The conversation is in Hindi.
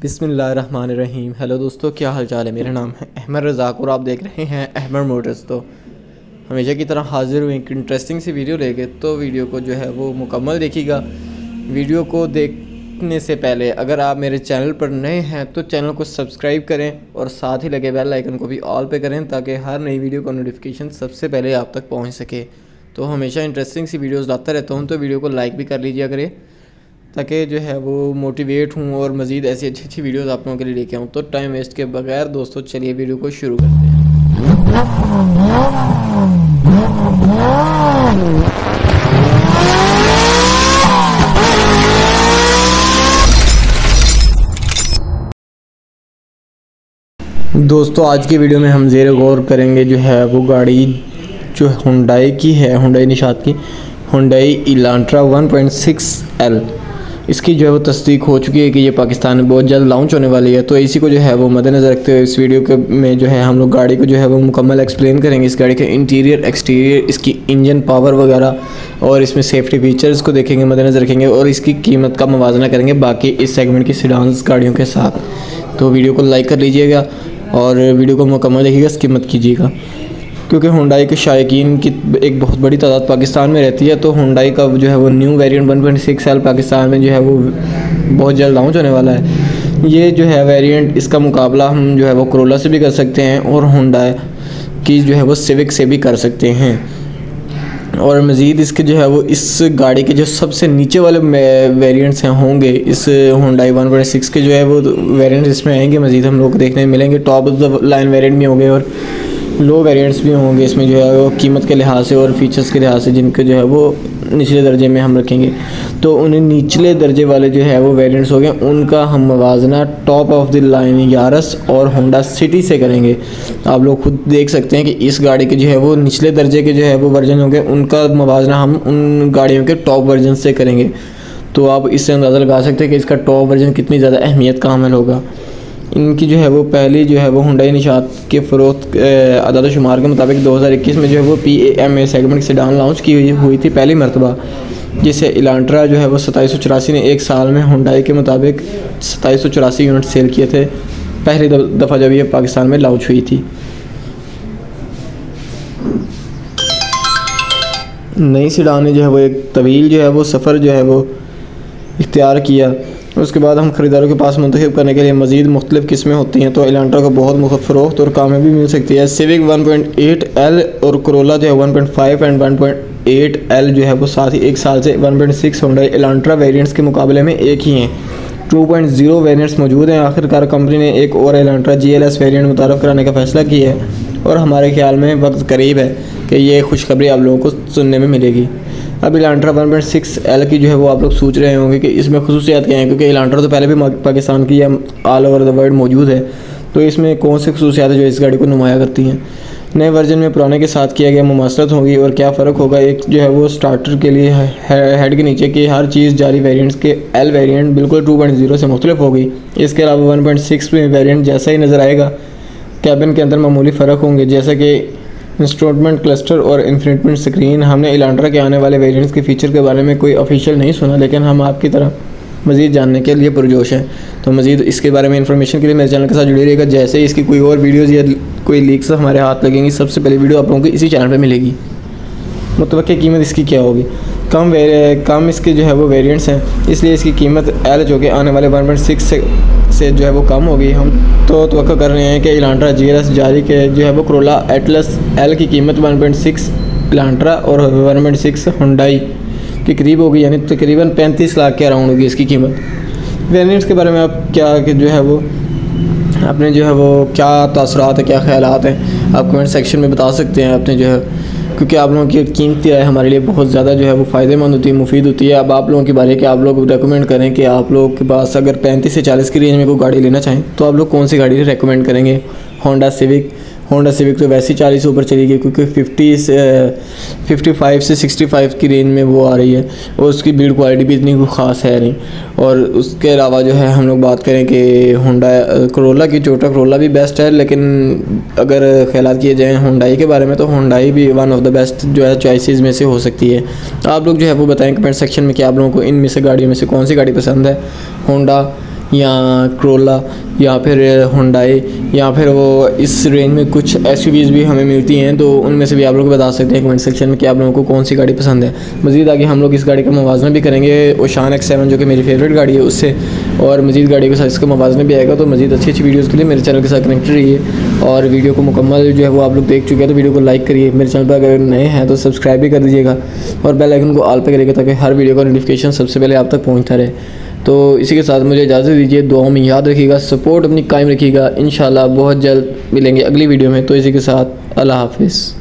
बिसमीम हेलो दोस्तों, क्या हाल चाल है? मेरा नाम है अहमद रज़ाक और आप देख रहे हैं अहमद मोटर्स। तो हमेशा की तरह हाजिर हुए एक इंटरेस्टिंग सी वीडियो लेके तो वीडियो को जो है वो मुकम्मल देखिएगा। वीडियो को देखने से पहले अगर आप मेरे चैनल पर नए हैं तो चैनल को सब्सक्राइब करें और साथ ही लगे बेल आइकन को भी ऑल पे करें, ताकि हर नई वीडियो का नोटिफिकेशन सबसे पहले आप तक पहुँच सके। तो हमेशा इंटरेस्टिंग सी वीडियोज़ लाता रहता हूँ तो वीडियो को लाइक भी कर लीजिए करें ताकि जो है वो मोटिवेट हूँ और मज़ीद ऐसी अच्छी अच्छी वीडियोस आप लोगों के लिए लेके आऊँ। तो टाइम वेस्ट के बगैर दोस्तों, चलिए वीडियो को शुरू करते हैं। दोस्तों, आज की वीडियो में हम जेर गौर करेंगे जो है वो गाड़ी जो हुंडाई की है हुंडाई निशात की हुंडाई इलांट्रा 1.6L इसकी जो है वो तस्दीक हो चुकी है कि ये पाकिस्तान में बहुत जल्द लॉन्च होने वाली है। तो इसी को जो है वो मद्देनज़र रखते हुए इस वीडियो के में जो है हम लोग गाड़ी को जो है वो मुकम्मल एक्सप्लेन करेंगे। इस गाड़ी के इंटीरियर एक्सटीरियर इसकी इंजन पावर वगैरह और इसमें सेफ्टी फीचर्स को देखेंगे, मद्देनज़र रखेंगे और इसकी कीमत का मवाजना करेंगे बाकी इस सेगमेंट की सिडांस गाड़ियों के साथ। तो वीडियो को लाइक कर लीजिएगा और वीडियो को मुकम्मल देखिएगा कीमत कीजिएगा। क्योंकि हुंडाई के शायकीन की एक बहुत बड़ी तादाद पाकिस्तान में रहती है तो हुंडाई का जो है वो न्यू वेरिएंट 1.6 साल पाकिस्तान में जो है वो बहुत जल्द लॉन्च होने वाला है। ये जो है वेरिएंट इसका मुकाबला हम जो है वो करोला से भी कर सकते हैं और हुंडाई की जो है वो सिविक से भी कर सकते हैं। और मज़ीद इसके जो है वो इस गाड़ी के जो सबसे नीचे वाले वेरिएंट्स हैं, होंगे इस हुंडाई 1.6 के जो है वो वेरिएंट्स इसमें आएँगे। मज़ीद हम लोग देखने मिलेंगे। Top of the line variant भी होंगे और लो वेरिएंट्स भी होंगे इसमें जो है वो कीमत के लिहाज से और फीचर्स के लिहाज से जिनके जो है वो निचले दर्जे में हम रखेंगे। तो उन्हें निचले दर्जे वाले जो है वो वेरिएंट्स हो गए, उनका हम मवाजना top of the line Yaris और होंडा सिटी से करेंगे। आप लोग खुद देख सकते हैं कि इस गाड़ी के जो है वो निचले दर्जे के जो है वो वर्जन होंगे उनका मवाजना हम उन गाड़ियों के टॉप वर्जन से करेंगे। तो आप इससे अंदाज़ा लगा सकते हैं कि इसका टॉप वर्जन कितनी ज़्यादा अहमियत का हमल होगा। इनकी जो है वो पहली जो है वो हुडाई निशात के फ़रोख्त अदाद शुमार के मुताबिक 2021 में जो है वो P A M A segment से डाउन लॉन्च की हुई हुई थी पहली मरतबा, जिसे इलांट्रा जो है वो सताईस सौ चौरासी ने एक साल में हुडाई के मुताबिक सताईस सौ चौरासी यूनिट सेल किए थे। पहली दफ़ा जब ये पाकिस्तान में लॉन्च हुई थी। नई सीडान ने जो है वो एक तवील जो है वो सफ़र जो है वो इख्तियार किया। उसके बाद हम ख़रीदारों के पास मंतखब करने के लिए मज़ीद मुख्तलिफ़ किस्में होती हैं तो एलेंट्रा को बहुत फ़रोख्त और कामयाबी मिल सकती है। सिविक 1.8 एल और करोला जो है 1.5 एंड 1.8 एल जो है वो साथ ही एक साल से 1.6 सिक्स होंडा एलेंट्रा वेरियंट्स के मुकाबले में एक ही हैं। 2.0 वेरियंट्स मौजूद हैं। आखिरकार कंपनी ने एक और Elantra G L S variant मुतारफ़ कराने का फ़ैसला किया है और हमारे ख्याल में वक्त करीब है कि ये खुशखबरी आप लोगों को सुनने में मिलेगी। अब Elantra one point six L की जो है वो आप लोग सोच रहे होंगे कि इसमें खसूसियात क्या हैं? क्योंकि इलांट्रा तो पहले भी पाकिस्तान की ऑल ओवर द वर्ल्ड मौजूद है। तो इसमें कौन सी खसूसियात है जो इस गाड़ी को नुमाया करती हैं? नए वर्जन में पुराने के साथ किया गया मुमासरत होगी और क्या फ़र्क होगा? एक जो है वो स्टार्टर के लिए हेड के नीचे की हर चीज़ जारी वेरिएंट्स के एल वेरिएंट बिल्कुल 2.0 से मुख्तलिफ़ होगी। इसके अलावा 1.6 में वेरिएंट जैसा ही नज़र आएगा कैबिन के अंदर मामूली फ़र्क होंगे। जैसा कि इंस्ट्रूमेंट क्लस्टर और इन्फिनिटमेंट स्क्रीन हमने इलांड्रा के आने वाले वेरिएंट्स के फीचर के बारे में कोई ऑफिशियल नहीं सुना, लेकिन हम आपकी तरह मज़ीद जानने के लिए पुरजोश हैं। तो मज़ीद इसके बारे में इंफॉर्मेशन के लिए मेरे चैनल के साथ जुड़ी रहेगा जैसे ही इसकी कोई और वीडियोज़ या कोई लीक्स हमारे हाथ लगेंगी, सबसे पहले वीडियो आप लोगों को इसी चैनल पर मिलेगी। मुतव कीमत इसकी क्या होगी? कम कम इसके जो है वो वेरिएंट्स हैं। इसलिए इसकी कीमत एल जो कि आने वाले वन पॉइंट सिक्स से से जो है वो कम होगी। हम तो तो कर रहे हैं कि इलांट्रा जी जारी के जो है वो करोला एटलस एल की कीमत वन पॉइंट सिक्स इलांट्रा और वन पॉइंट सिक्स हुडाई के करीब होगी, यानी तकरीबन पैंतीस लाख के अराउंड होगी इसकी कीमत। वेरियंट्स के बारे में आप क्या कि जो है वो अपने जो है वो क्या तसरात है, क्या ख्याल हैं, आप कमेंट सेक्शन में बता सकते हैं अपने जो है क्योंकि आप लोगों की कीमती राय हमारे लिए बहुत ज़्यादा जो है वो फ़ायदेमंद होती है, मुफीद होती है। अब आप लोगों की बारे कि आप लोग रेकमेंड करें कि आप लोग के पास अगर पैंतीस से चालीस की रेंज में कोई गाड़ी लेना चाहें तो आप लोग कौन सी गाड़ी रेकमेंड करेंगे? होंडा सिविक होंडा सिविक तो वैसे ही चालीस ऊपर चली गई, क्योंकि फिफ्टी फिफ्टी फाइव से सिक्सटी फाइव की रेंज में वो आ रही है। और उसकी बिल्ड क्वालिटी भी इतनी ख़ास है नहीं। और उसके अलावा जो है, हम लोग बात करें कि होंडा करोला की चोटा करोला भी बेस्ट है, लेकिन अगर ख्याल किए जाएँ होंडाई के बारे में तो होंडाई भी वन ऑफ़ द बेस्ट जो है चॉइसिस में से हो सकती है। आप लोग जो है, वो बताएँ कमेंट सेक्शन में कि आप लोगों को इन में से गाड़ियों में से कौन सी गाड़ी पसंद है? होंडा या क्रोला या फिर हुंडाई या फिर वो इस रेंज में कुछ एस भी हमें मिलती हैं तो उनमें से भी आप लोग बता सकते हैं कमेंट सेक्शन में कि आप लोगों को कौन सी गाड़ी पसंद है। मज़ीद आगे हम लोग इस गाड़ी का मवाजना भी करेंगे ओशान एक्स सेवन जो कि मेरी फेवरेट गाड़ी है उससे। और मज़ीद गाड़ी के साथ इसका मवाजना भी आएगा तो मज़ीद अच्छी अच्छी वीडियोज़ के लिए मेरे चैनल के साथ कनेक्टेड रहिए। और वीडियो को मुकम्मल जो है वो आप लोग देख चुके हैं तो वीडियो को लाइक करिए। मेरे चैनल पर अगर नए हैं तो सब्सक्राइब भी कर दीजिएगा। और बेल आइकन को ऑल पे करिएगा, ताकि हर वीडियो का नोटिफिकेशन सबसे पहले आप तक पहुँचता रहे। तो इसी के साथ मुझे इजाज़त दीजिए, दुआओं में याद रखिएगा सपोर्ट अपनी कायम रखिएगा। इन बहुत जल्द मिलेंगे अगली वीडियो में। तो इसी के साथ अल्लाह हाफिज़।